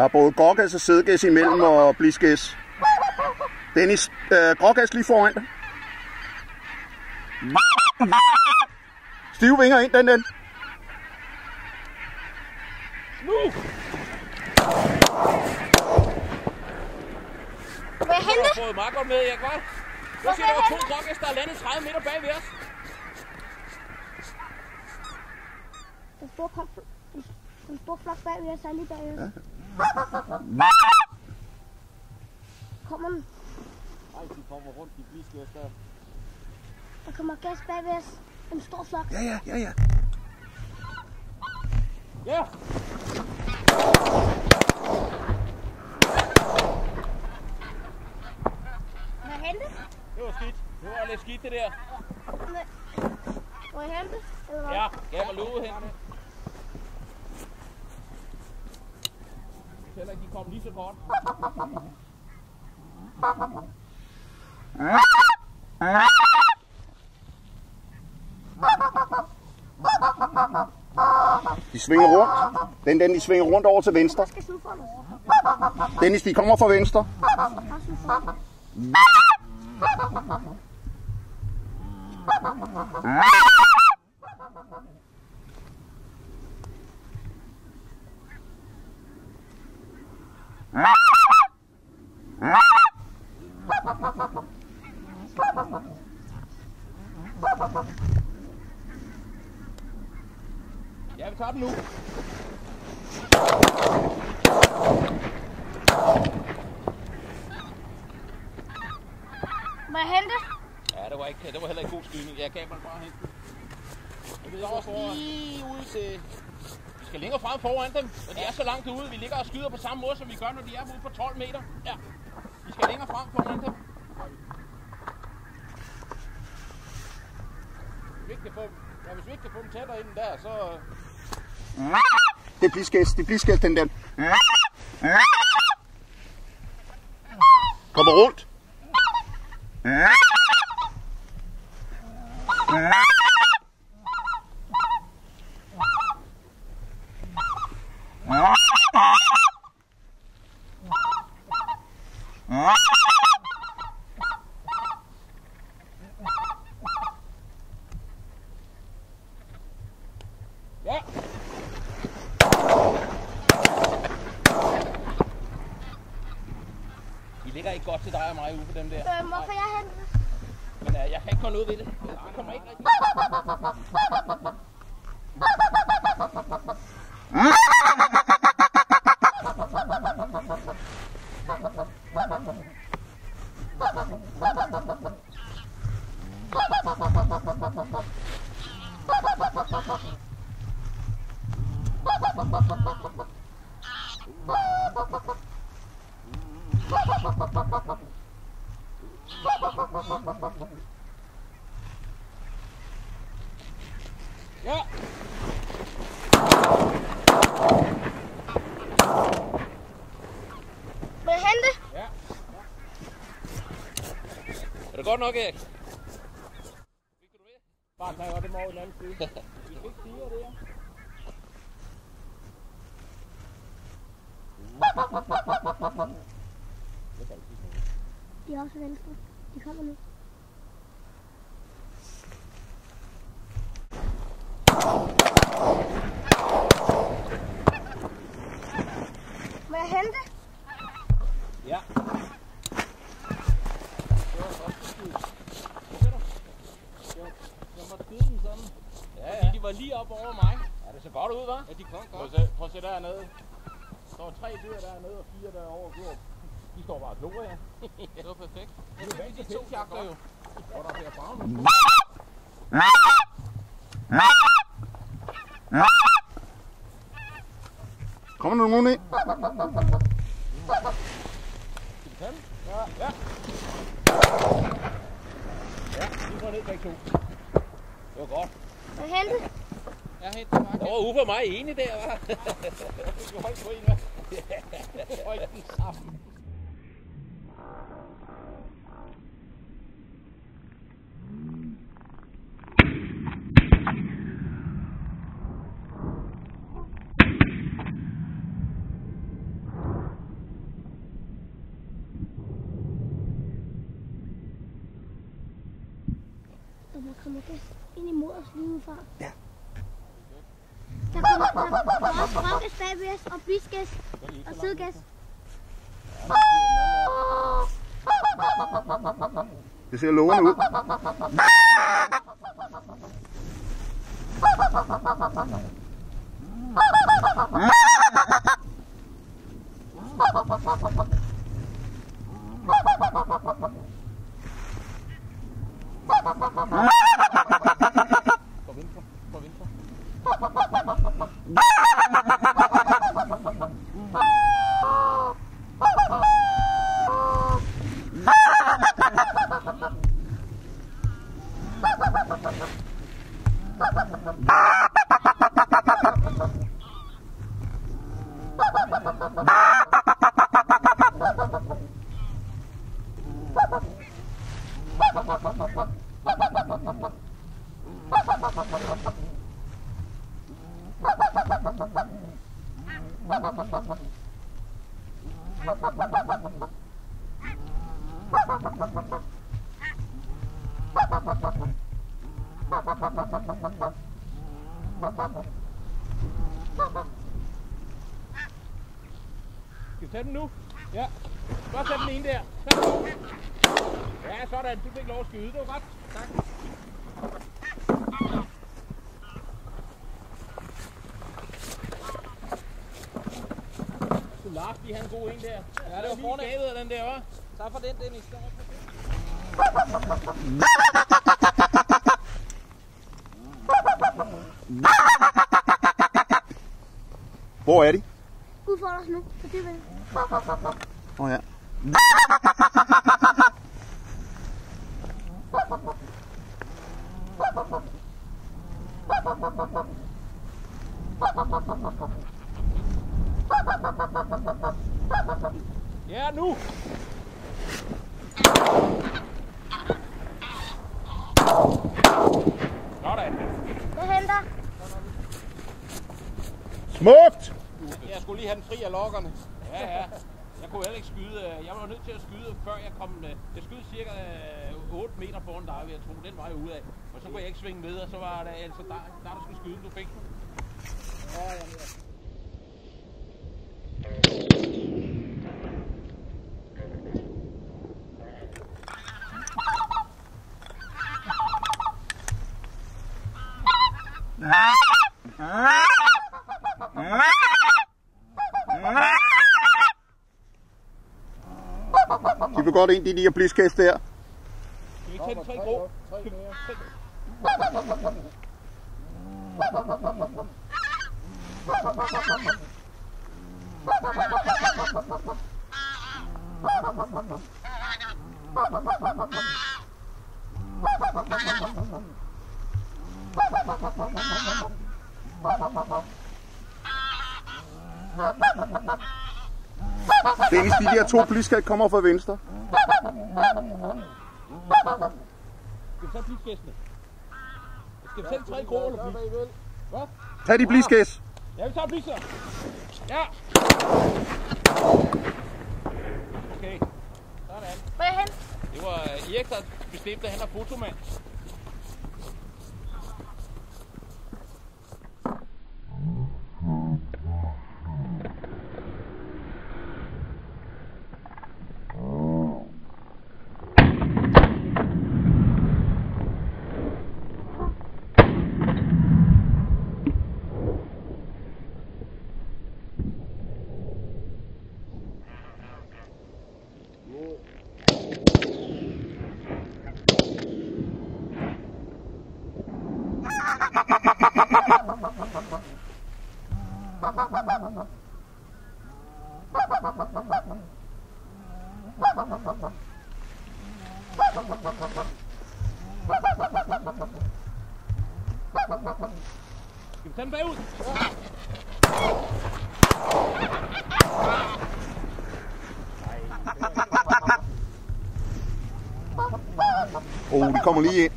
Der er både grågas og sædgas imellem og blisgas. Dennis, øh, grågas lige foran dig. Stive vinger ind, den den. Nu! Må jeg hente? har fået meget godt med, Erik, hva'? Jeg ser, der var to klokkes, der er landet 30 meter bag ved os. Den store, kom, den store flok bag ved os er lige bag os. Kommer den? Nej, de kommer rundt, de bliskæs der. Der kommer gas bag ved os. En stor flok. Ja, ja, ja, ja. Ja! Må jeg hente? Det var skidt. Det var lidt skidt, det der. Må jeg hente? Eller hvad? Ja, jeg var lovet hen. Heller ikke, de kom lige så godt. De svinger rundt. Den den, de svinger rundt over til venstre. Dennis, de kommer fra venstre. Bare tager den nu. Må jeg hente? Ja, det var, ikke, det var heller ikke god skydning. Jeg gav mig bare hen. Jeg ved også lige ude til... Vi skal længere frem foran dem, og de er så langt ude. Vi ligger og skyder på samme måde, som vi gør, når de er ude på 12 meter. Ja. Vi skal længere frem foran dem. Hvis vi ikke kan få, ja, hvis vi ikke kan få dem tættere ind der, så... Det er blisgas, det er blisgas, den der. Kommer rundt. Ja. De ligger ikke godt til dig og mig ude på dem der. Øh, må kan jeg hente? Men uh, jeg kan ikke gøre noget ved det. Jeg kommer ikke rigtig. Ja. Må jeg hente? Ja. Er det godt nok, Erik? Fik du det? Bare tag godt dem over i den anden side. Vi fik fire der. De er også venstre. De kommer nu. Må jeg hente? Ja. Det var første skud. Okay, du? Jeg, jeg måtte skyde den sådan. Ja, ja. Fordi de var lige op over mig. Ja, det ser godt ud, hva'? Ja, de kom godt. Prøv at se, prøv at se dernede. Der var tre dyr dernede og fire derovre. Gjort. De står bare og ja. det var perfekt. Det er vant til pelsjagter jo. Hvor der bliver farven nu. Kommer der nogen ind? Sådan. Ja. Ja. Ja, vi går ned begge to. Det var godt. Og hente. Jeg henter. Der var Uffe og mig enige der, hva'? Vi skal holde på en, hva'? Ja, ryk den sammen. Og der kommer gas ind imod os lige udefra. Ja. Der kommer, der kommer også røvgas bag ved os, og blisgas og sidegas. Det ser lovende ud. På venstre. På venstre. Ha ha ha ha ha! Skal vi tage den nu? Ja. Godt tage den ene der. Ja, sådan. Du fik lov at skyde. Det var godt. Tak. Lars, lige have en god en der. Ja, det var fornemt. af den der, hva'? Tak for den, Dennis. For den. Hvor er de? Udfordrer os nu på dybet. Åh oh, ja. Nu! Sådan. Jeg henter. Smukt! Jeg skulle lige have den fri af lokkerne. Ja, ja. Jeg kunne heller ikke skyde. øh, Jeg var nødt til at skyde, før jeg kom... øh, Jeg skød cirka øh, 8 meter foran dig, vil jeg tro. Den vej ud af. Og så kunne jeg ikke svinge med, og så var det altså der, der du skulle skyde. Du fik den. Ja, ja, ja. De vil godt ind, de der bliskæs der. Skal vi tage den tre grå? Skal vi- tre- Dennis, de der to bliskæs kommer fra venstre. Skal vi tage blitzgæstene? Skal vi tage de tre grå eller? Hvad? Tag de bliskæs. Ja, vi tager blitzer. Ja. Okay. Sådan. Må jeg hente? Det var øh, Erik, der bestemte, at han er fotomand. Oh, de kommer lige ind.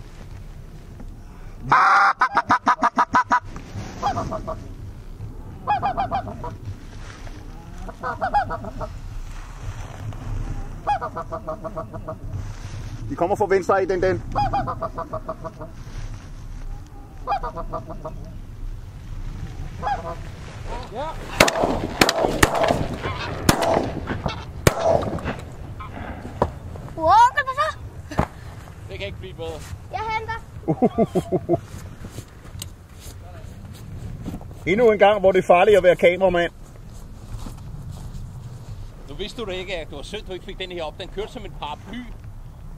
De kommer fra venstre i den den. brødre. Jeg henter. Uhuhuhu. Endnu en gang, hvor det er farligt at være kameramand. Nu vidste du det ikke, at det var synd, du ikke fik den her op. Den kørte som en paraply.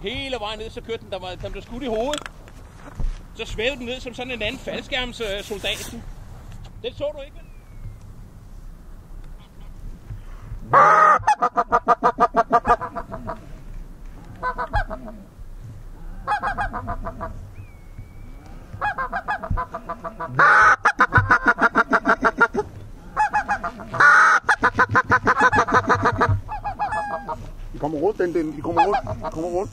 Hele vejen ned, så kørte den, der var, den blev skudt i hovedet. Så svævede den ned som sådan en anden faldskærmssoldaten. Den så du ikke, vel? 5 tên, tên, y como vos, como muốn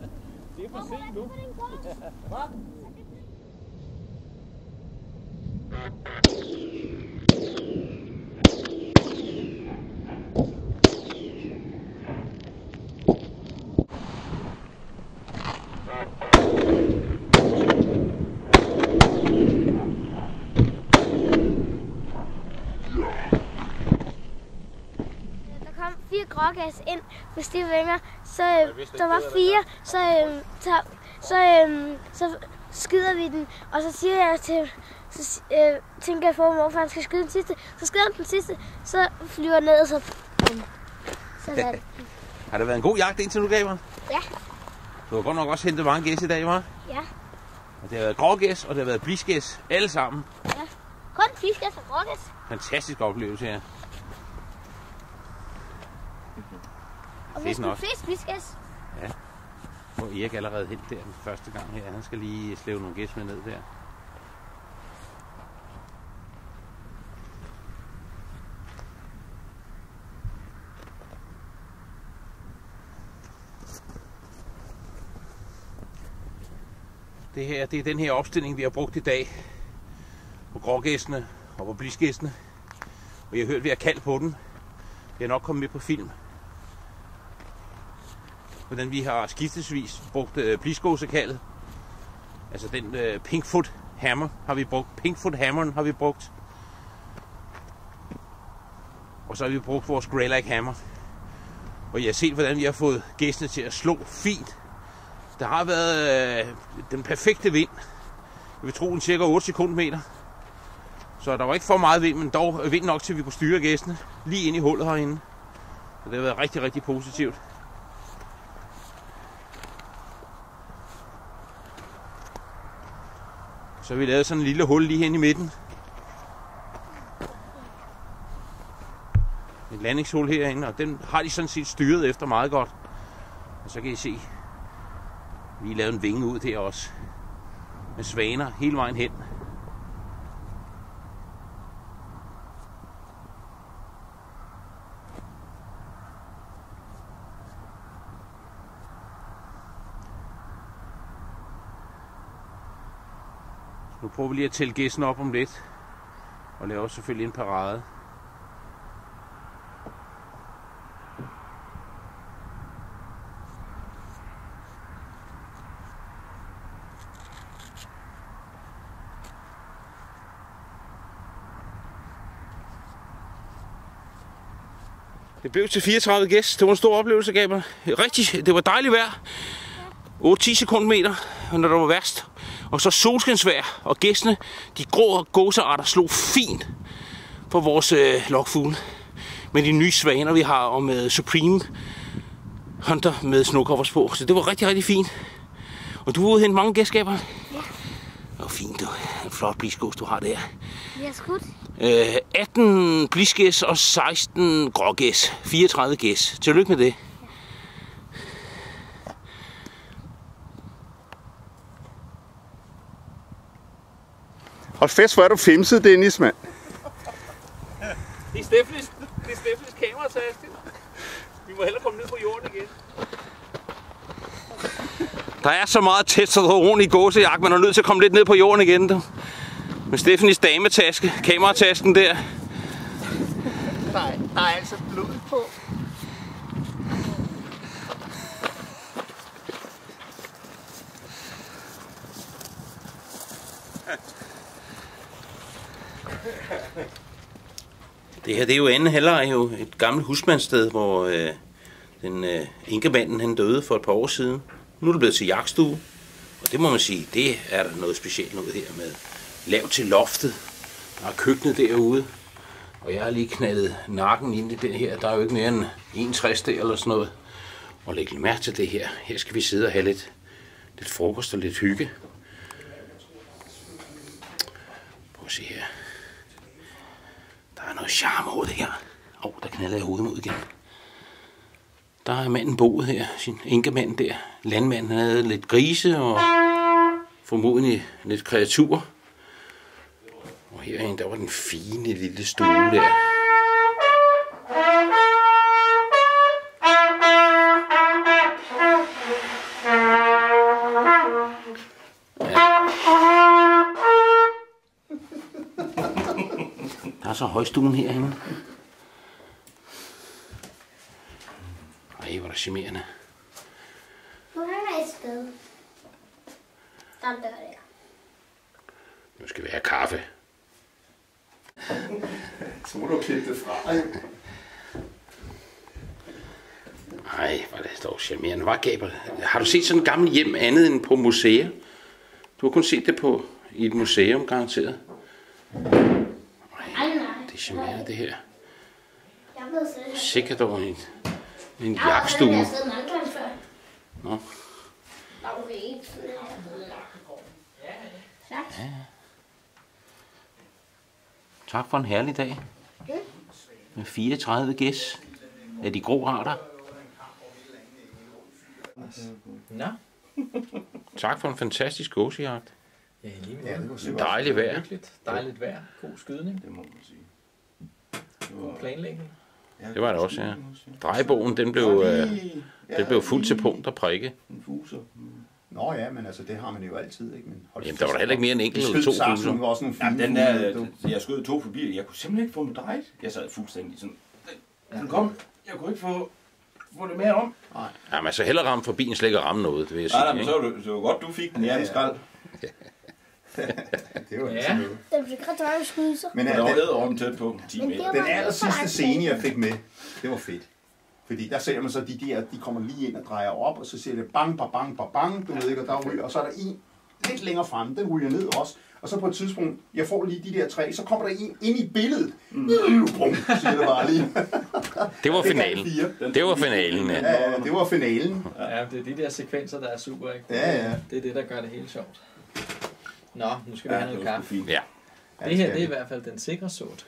det. Er for sent nu. Hvad? Der kom fire grågas ind på stive vinger, så øh, der var fire, så, øh, så, så, øh, så skyder vi den, og så siger jeg til, så øh, tænker jeg på, hvorfor han skal skyde den sidste, så skyder han den sidste, så flyver den ned, og så, bum. så var det. Har det været en god jagt indtil nu, Gaber? Ja, Du har godt nok også hentet mange gæs i dag, hva'? ja, Og det har været grågæs, og det har været bliskæs. Alle sammen. kun fiskas og grågas. Fantastisk oplevelse her. Og Fedt hvis du nok. fisk fiskas, Hvor Erik allerede hen der den første gang her. Han skal lige slæve nogle gæs med ned der. Det her, det er den her opstilling, vi har brugt i dag. På grågæstene og på bliskæstene. Og jeg har hørt, vi har kaldt på den. Det er nok kommet med på film hvordan vi har skiftesvis brugt øh, bliskåsekaldet. Altså den øh, Pinkfoot hammer har vi brugt. Pinkfoot hammeren har vi brugt. Og så har vi brugt vores Greylag hammer. Og jeg har set, hvordan vi har fået gæstene til at slå fint. Der har været øh, den perfekte vind. Jeg vil tro den cirka 8 sekundmeter. Så der var ikke for meget vind, men dog øh, vind nok til, at vi kunne styre gæstene lige ind i hullet herinde. Så det har været rigtig, rigtig positivt. Så har vi lavet sådan en lille hul lige hen i midten. Et landingshul herinde, og den har de sådan set styret efter meget godt. Og så kan I se, vi har lavet en vinge ud der også. Med svaner hele vejen hen. Nu prøver vi lige at tælle gæsten op om lidt. Og laver selvfølgelig en parade. Det blev til 34 gæst. Det var en stor oplevelse, Gabriel. Rigtig, det var dejligt vejr. 8-10 sekundmeter, når det var værst. Og så solskinsvejr, og gæstene, de grå gåsearter, slog fint for vores øh, lokfugle. Med de nye svaner, vi har, og med Supreme Hunter med snowcovers på. Så det var rigtig, rigtig fint. Og du var ude og hente mange gæstskaber? Ja. Var fint, du. En flot bliskås, du har der. Har skudt. Øh, 18 bliskæs og 16 grågæs. 34 gæs. Tillykke med det. Hold fest, hvor er du femset, Dennis, mand. Det er Steffens, det er Steffens kamerataske. Vi må hellere komme ned på jorden igen. Der er så meget testosteron i gåsejagt, man er nødt til at komme lidt ned på jorden igen. Du. Med Steffens dametaske, kameratasken der. Der er, der er altså blod på. Det her det er jo anden halvleg jo et gammelt husmandssted, hvor øh, den øh, enkemanden han døde for et par år siden. Nu er det blevet til jagtstue, og det må man sige, det er der noget specielt noget her med lavt til loftet. Der er køkkenet derude, og jeg har lige knaldet nakken ind i den her. Der er jo ikke mere end 61 der eller sådan noget. Og læg lige mærke til det her. Her skal vi sidde og have lidt, lidt frokost og lidt hygge. Prøv at se her. Noget charme over det her. Åh, oh, der knaldede jeg hovedet mod igen. Der er manden boet her, sin enkemand der. Landmanden havde lidt grise og formodentlig lidt kreatur. Og herinde, der var den fine lille stue der. Så højstuen herinde. Ej, hvor er det charmerende. Nu er der et sted. Der er en dør der. Nu skal vi have kaffe. Så må du klippe det fra. Ej, hvor er det dog charmerende. Hvad, Gabriel? Har du set sådan et gammelt hjem andet end på museer? Du har kun set det på i et museum, garanteret. Ej, nej. Det er her. Er. Sikkert over en, en Jeg har jagtstue. været siddet mange gange før. Nå. Der er jo ikke sådan her. Tak. Tak for en herlig dag. Med 34 gæs af de grå arter. Nå. Tak for en fantastisk gåsejagt. Ja, lige Ja, det var super. Dejligt vejr. Dejligt vejr. God skydning. Det må man sige. God planlægning. Det var det også, ja. Drejebogen, den blev, øh, den blev fuldt til punkt og prikke. En fuser. Nå ja, men altså, det har man jo altid, ikke? Men hold Jamen, der var da heller ikke mere end en enkelt eller to fuser. var også nogle Jamen, den der, jeg skød to forbi, jeg kunne simpelthen ikke få dem drejet. Jeg sad fuldstændig sådan, den kom, jeg kunne ikke få, få det mere om. Jamen, altså hellere ramme forbi, end slet ikke ramme noget, det vil jeg Nej, nej, sige. men så var det, det var godt, du fik den, ja, skrald. Det var Ja. noget. Den fik ret mange skydelser. Men øh, der var den, æderovnen tæt på, 10 Men det meter. den aller sidste scene, jeg fik med, det var fedt. Fordi der ser man så de der, de kommer lige ind og drejer op, og så siger det bang, bang, bang, bang, bang, du ved ikke, og der ryger, og så er der en lidt længere frem, den ryger ned også. Og så på et tidspunkt, jeg får lige de der tre, så kommer der en ind i billedet. Mm. Brum, siger det bare lige. Det var finalen. Det var finalen, ja. Ja, ja, det var finalen. Ja, det er de der sekvenser, der er super, ikke? Ja, ja. Det er det, der gør det helt sjovt. Nå, nu skal vi Ja, have noget kaffe. Ja. Det her, det er i hvert fald den sikre sort.